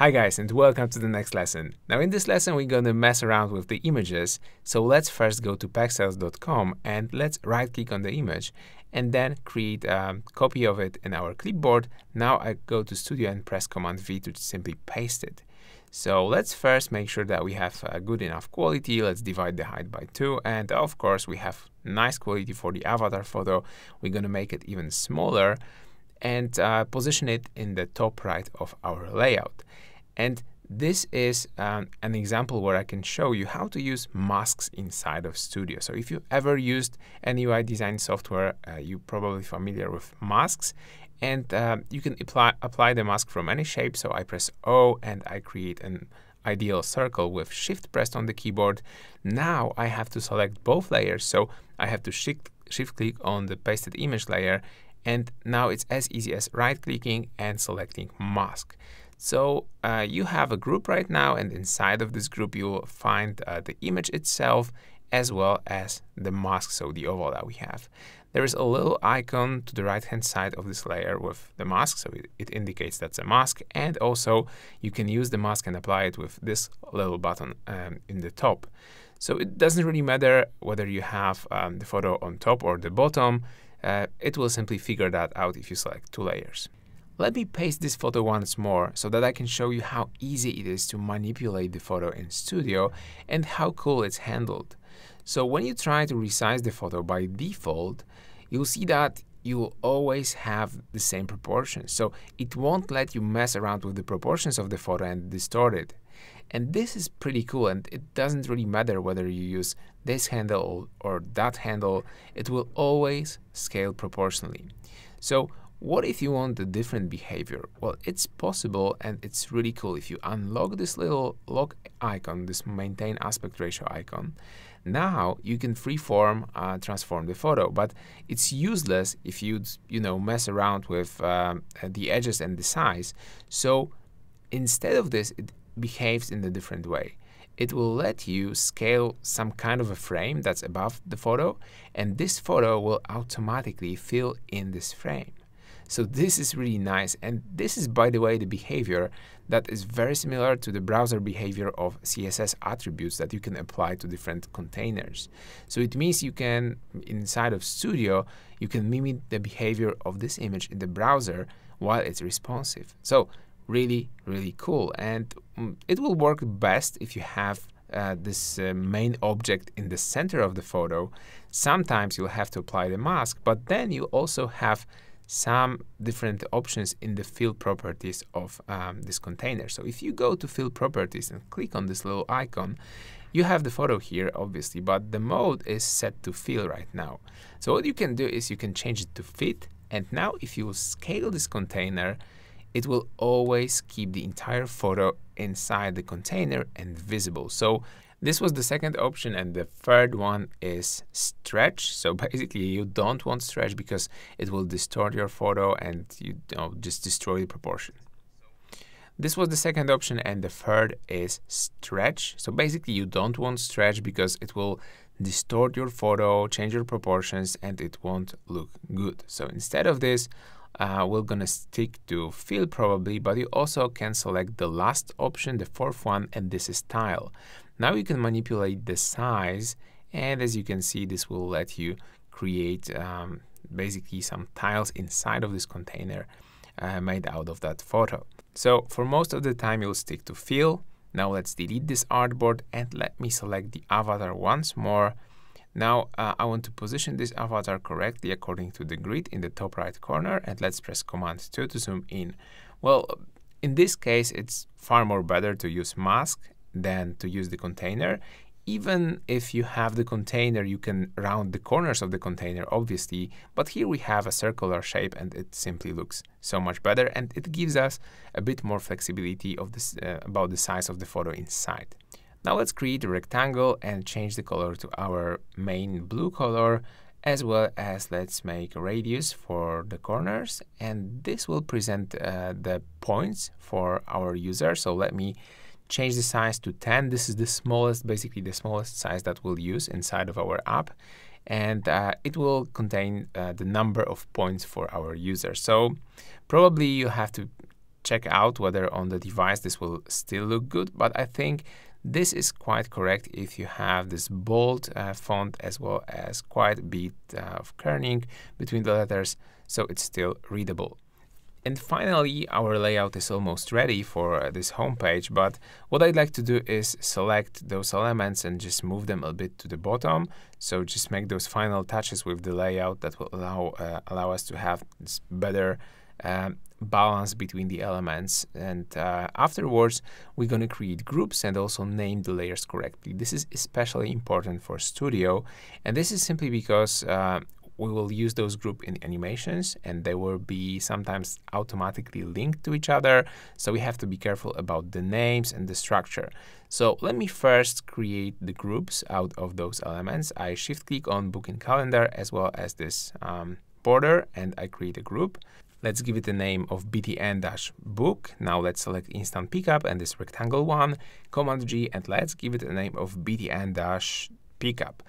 Hi guys and welcome to the next lesson. Now in this lesson we're going to mess around with the images. So let's first go to pexels.com and let's right click on the image and then create a copy of it in our clipboard. Now I go to Studio and press Command V to simply paste it. So let's first make sure that we have a good enough quality. Let's divide the height by 2 and of course we have nice quality for the avatar photo. We're going to make it even smaller and uh, position it in the top right of our layout. And this is um, an example where I can show you how to use masks inside of Studio. So if you've ever used any UI design software, uh, you're probably familiar with masks. And uh, you can apply, apply the mask from any shape. So I press O and I create an ideal circle with shift pressed on the keyboard. Now I have to select both layers. So I have to shift, shift click on the pasted image layer. And now it's as easy as right clicking and selecting mask. So uh, you have a group right now, and inside of this group, you will find uh, the image itself as well as the mask, so the oval that we have. There is a little icon to the right hand side of this layer with the mask, so it, it, indicates that's a mask. And also, you can use the mask and apply it with this little button um, in the top. So it doesn't really matter whether you have um, the photo on top or the bottom. Uh, it will simply figure that out if you select two layers. Let me paste this photo once more so that I can show you how easy it is to manipulate the photo in Studio and how cool it's handled. So when you try to resize the photo by default, you'll see that you will always have the same proportions. So it won't let you mess around with the proportions of the photo and distort it. And this is pretty cool and it doesn't really matter whether you use this handle or that handle, it will always scale proportionally. So what if you want a different behavior? Well, it's possible and it's really cool. If you unlock this little lock icon, this maintain aspect ratio icon, now you can freeform uh, transform the photo, but it's useless if you you know mess around with um, the edges and the size. So instead of this, it behaves in a different way. It will let you scale some kind of a frame that's above the photo, and this photo will automatically fill in this frame. So this is really nice. And this is, by the way, the behavior that is very similar to the browser behavior of CSS attributes that you can apply to different containers. So it means you can, inside of Studio, you can mimic the behavior of this image in the browser while it's responsive. So really, really cool. And um, it will work best if you have uh, this uh, main object in the center of the photo. Sometimes you'll have to apply the mask, but then you also have some different options in the fill properties of um, this container. So if you go to fill properties and click on this little icon, you have the photo here, obviously, but the mode is set to fill right now. So what you can do is you can change it to fit. And now if you scale this container, it will always keep the entire photo inside the container and visible. So this was the second option and the third one is stretch. So basically you don't want stretch because it will distort your photo and you know, just destroy the proportion. This was the second option and the third is stretch. So basically you don't want stretch because it will distort your photo, change your proportions and it won't look good. So instead of this, uh, we're gonna stick to fill probably, but you also can select the last option, the fourth one, and this is tile. Now you can manipulate the size and as you can see this will let you create um, basically some tiles inside of this container uh, made out of that photo. So for most of the time you'll stick to fill. Now let's delete this artboard and let me select the avatar once more. Now uh, I want to position this avatar correctly according to the grid in the top right corner and let's press Command 2 to zoom in. Well, in this case it's far more better to use mask than to use the container. Even if you have the container, you can round the corners of the container, obviously, but here we have a circular shape and it simply looks so much better and it gives us a bit more flexibility of this, uh, about the size of the photo inside. Now let's create a rectangle and change the color to our main blue color as well as let's make a radius for the corners and this will present uh, the points for our user. So let me change the size to 10. This is the smallest, basically the smallest size that we'll use inside of our app. And uh, it will contain uh, the number of points for our user. So probably you have to check out whether on the device this will still look good, but I think this is quite correct if you have this bold uh, font as well as quite a bit uh, of kerning between the letters, so it's still readable. And finally, our layout is almost ready for uh, this homepage, but what I'd like to do is select those elements and just move them a bit to the bottom. So just make those final touches with the layout that will allow, uh, allow us to have this better um, balance between the elements. And uh, afterwards, we're going to create groups and also name the layers correctly. This is especially important for Studio. And this is simply because uh, we will use those group in animations and they will be sometimes automatically linked to each other. So we have to be careful about the names and the structure. So let me first create the groups out of those elements. I shift click on booking calendar as well as this um, border and I create a group. Let's give it the name of btn-book. Now let's select instant pickup and this rectangle one, Command G, and let's give it the name of btn-pickup.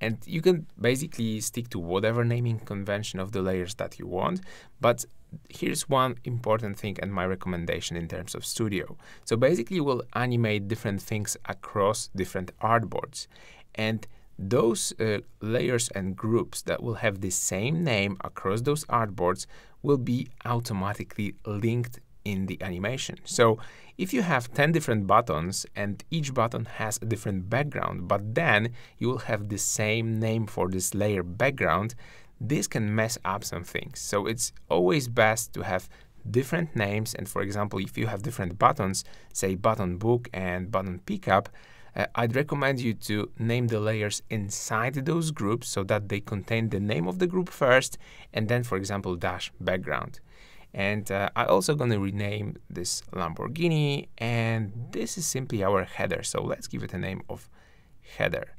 And you can basically stick to whatever naming convention of the layers that you want. But here's one important thing and my recommendation in terms of Studio. So basically, we'll animate different things across different artboards. And those uh, layers and groups that will have the same name across those artboards will be automatically linked in the animation. So if you have 10 different buttons and each button has a different background, but then you will have the same name for this layer background, this can mess up some things. So it's always best to have different names. And for example, if you have different buttons, say button book and button pickup, uh, I'd recommend you to name the layers inside those groups so that they contain the name of the group first and then, for example, dash background. And uh, I'm also going to rename this Lamborghini, and this is simply our header. So let's give it a name of header.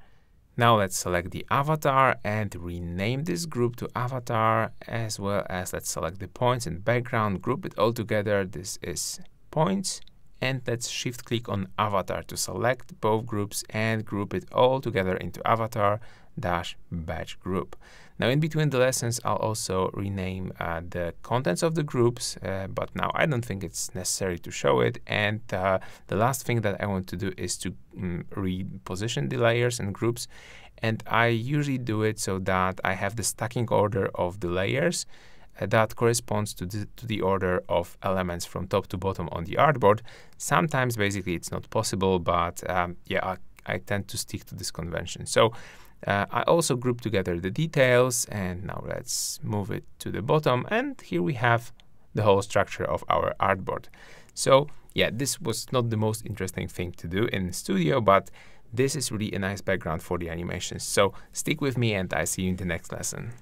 Now let's select the avatar and rename this group to avatar, as well as let's select the points and background, group it all together. This is points. And let's shift click on avatar to select both groups and group it all together into avatar dash batch group. Now in between the lessons, I'll also rename uh, the contents of the groups, uh, but now I don't think it's necessary to show it. And uh, the last thing that I want to do is to um, reposition the layers and groups. And I usually do it so that I have the stacking order of the layers uh, that corresponds to the, to the order of elements from top to bottom on the artboard. Sometimes basically it's not possible, but um, yeah, I, I tend to stick to this convention. So uh, I also grouped together the details and now let's move it to the bottom and here we have the whole structure of our artboard. So yeah, this was not the most interesting thing to do in Studio, but this is really a nice background for the animations. So stick with me and I see you in the next lesson.